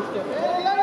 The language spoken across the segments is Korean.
って。えーや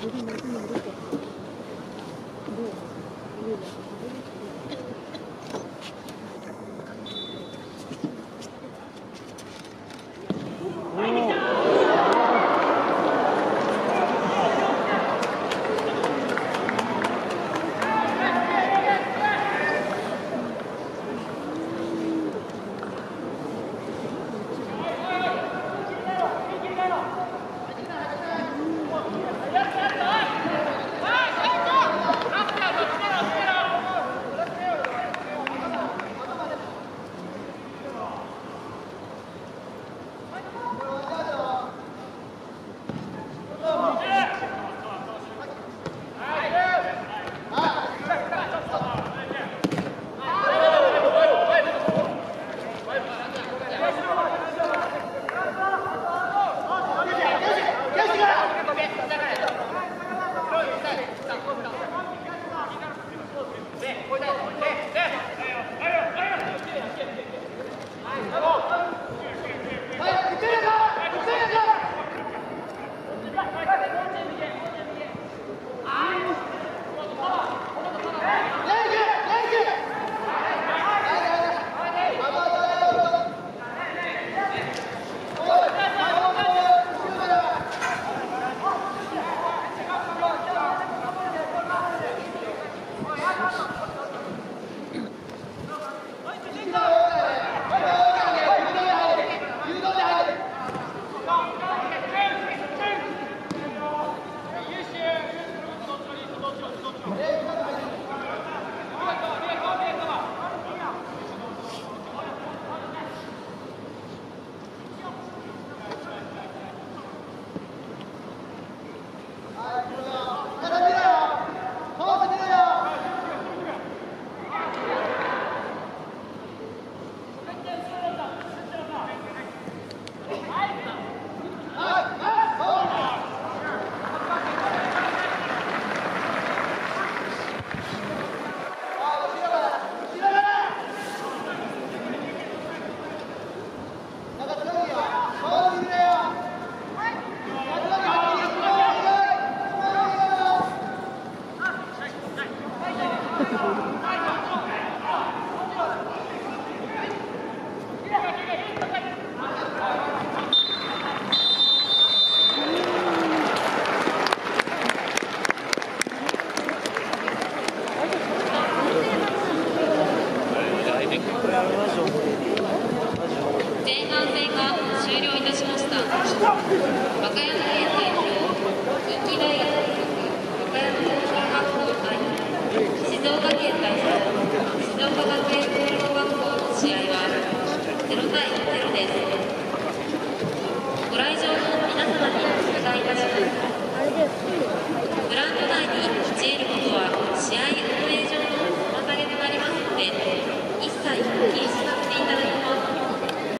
아,